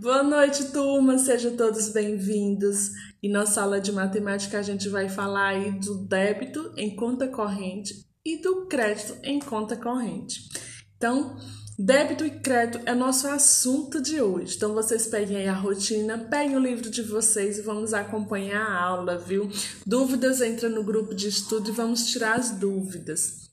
Boa noite, turma. Sejam todos bem-vindos. E na sala de matemática a gente vai falar aí do débito em conta corrente e do crédito em conta corrente. Então, débito e crédito é nosso assunto de hoje. Então, vocês peguem aí a rotina, peguem o livro de vocês e vamos acompanhar a aula, viu? Dúvidas, entra no grupo de estudo e vamos tirar as dúvidas.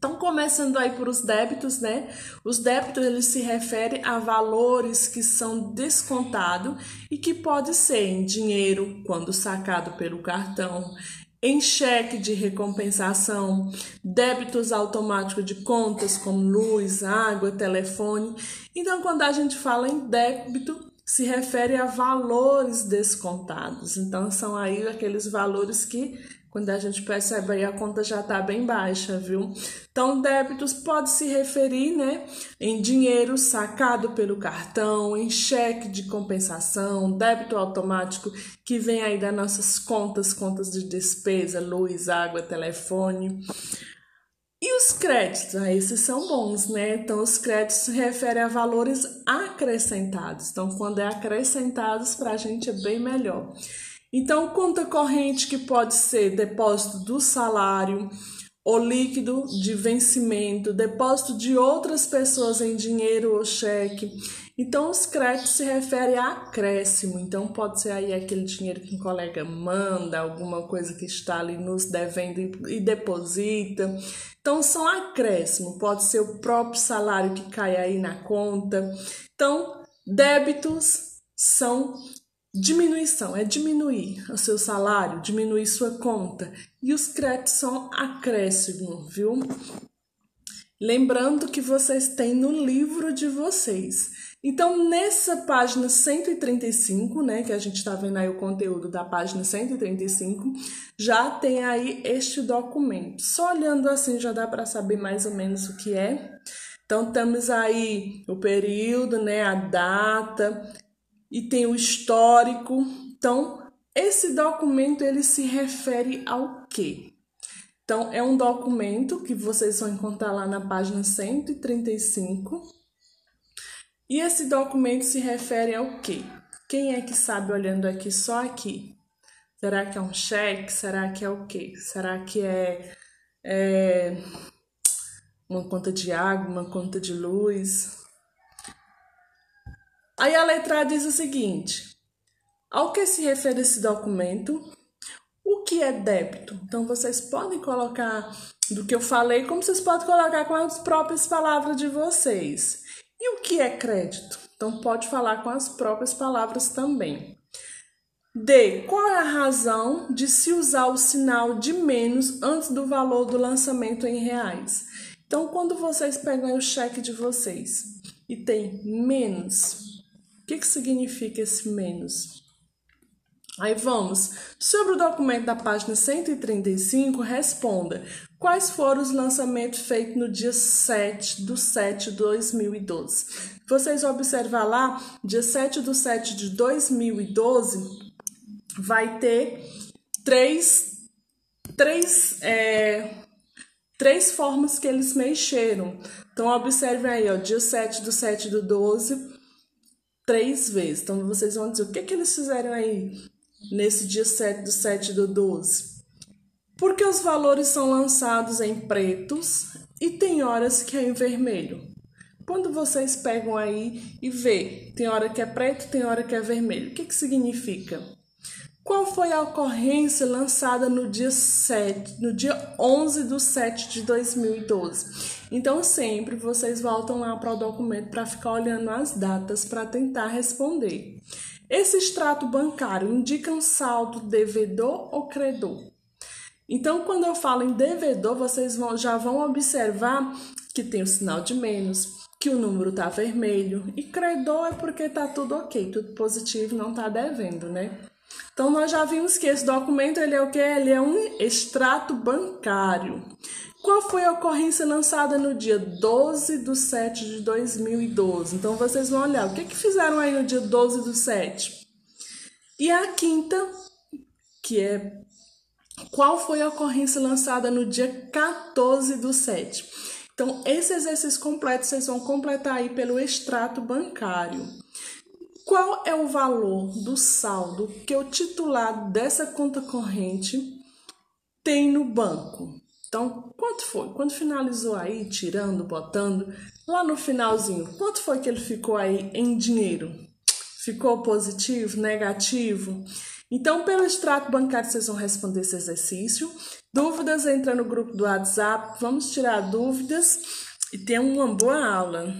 Então, começando aí por os débitos, né? Os débitos, eles se referem a valores que são descontados e que pode ser em dinheiro, quando sacado pelo cartão, em cheque de recompensação, débitos automáticos de contas como luz, água, telefone. Então, quando a gente fala em débito, se refere a valores descontados. Então, são aí aqueles valores que quando a gente percebe aí a conta já está bem baixa, viu? Então, débitos pode se referir, né, em dinheiro sacado pelo cartão, em cheque de compensação, débito automático que vem aí das nossas contas, contas de despesa, luz, água, telefone. Os créditos, ah, esses são bons, né? Então, os créditos se referem a valores acrescentados. Então, quando é acrescentados, para a gente é bem melhor. Então, conta corrente que pode ser depósito do salário, ou líquido de vencimento, depósito de outras pessoas em dinheiro ou cheque. Então, os créditos se referem a acréscimo. Então, pode ser aí aquele dinheiro que um colega manda, alguma coisa que está ali nos devendo e deposita. Então, são acréscimo. Pode ser o próprio salário que cai aí na conta. Então, débitos são Diminuição é diminuir o seu salário, diminuir sua conta. E os créditos são acréscimo, viu? Lembrando que vocês têm no livro de vocês. Então, nessa página 135, né, que a gente está vendo aí o conteúdo da página 135, já tem aí este documento. Só olhando assim já dá para saber mais ou menos o que é. Então, temos aí o período, né, a data, e tem o histórico. Então, esse documento ele se refere ao quê? Então, é um documento que vocês vão encontrar lá na página 135. E esse documento se refere ao quê? Quem é que sabe olhando aqui só aqui? Será que é um cheque? Será que é o quê? Será que é, é uma conta de água, uma conta de luz? Aí a letra diz o seguinte: ao que se refere esse documento, o que é débito? Então vocês podem colocar do que eu falei, como vocês podem colocar com as próprias palavras de vocês. E o que é crédito? Então pode falar com as próprias palavras também. D. Qual é a razão de se usar o sinal de menos antes do valor do lançamento em reais? Então, quando vocês pegam o cheque de vocês e tem menos, que, que significa esse menos? Aí vamos. Sobre o documento da página 135, responda. Quais foram os lançamentos feitos no dia 7 do 7 de 2012? Vocês observar lá, dia 7 do 7 de 2012, vai ter três, três, é, três formas que eles mexeram. Então, observe aí, ó, dia 7 do 7 do 12, três vezes. Então vocês vão dizer o que, que eles fizeram aí nesse dia 7 do 7 do 12. Porque os valores são lançados em pretos e tem horas que é em vermelho. Quando vocês pegam aí e vê, tem hora que é preto, tem hora que é vermelho. O que, que significa? Qual foi a ocorrência lançada no dia 7, no dia 11 do 7 de 2012? Então, sempre vocês voltam lá para o documento para ficar olhando as datas para tentar responder. Esse extrato bancário indica um saldo devedor ou credor? Então, quando eu falo em devedor, vocês vão, já vão observar que tem o sinal de menos, que o número está vermelho, e credor é porque está tudo ok, tudo positivo, não está devendo, né? Então, nós já vimos que esse documento ele é o que? Ele é um extrato bancário. Qual foi a ocorrência lançada no dia 12 de 7 de 2012? Então, vocês vão olhar o que, que fizeram aí no dia 12 do 7. E a quinta, que é qual foi a ocorrência lançada no dia 14 do 7. Então, esse exercício completo vocês vão completar aí pelo extrato bancário. Qual é o valor do saldo que o titular dessa conta corrente tem no banco. Então, quanto foi? Quando finalizou aí, tirando, botando, lá no finalzinho, quanto foi que ele ficou aí em dinheiro? Ficou positivo, negativo? Então, pelo extrato bancário, vocês vão responder esse exercício. Dúvidas, entra no grupo do WhatsApp, vamos tirar dúvidas e ter uma boa aula.